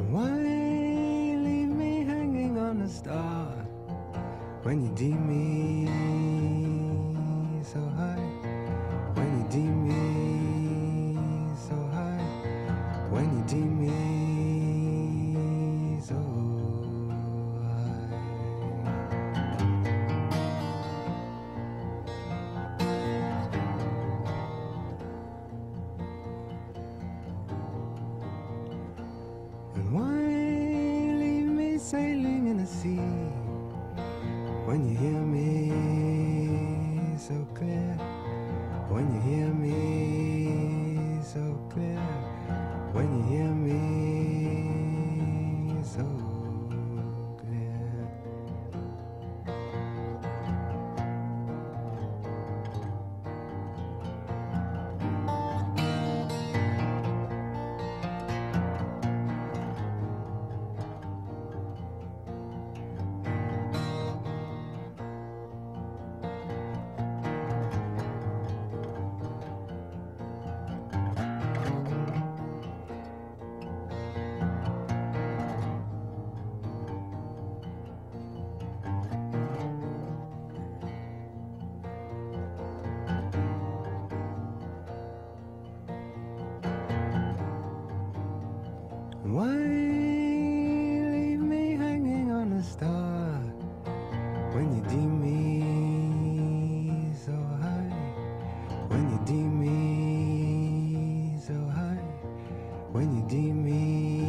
And why leave me hanging on a star when you deem me so high? When you deem me so high? When you deem me. When you hear me so clear? When you hear me so clear? When you hear me When you deem me so high, when you deem me so high, when you deem me.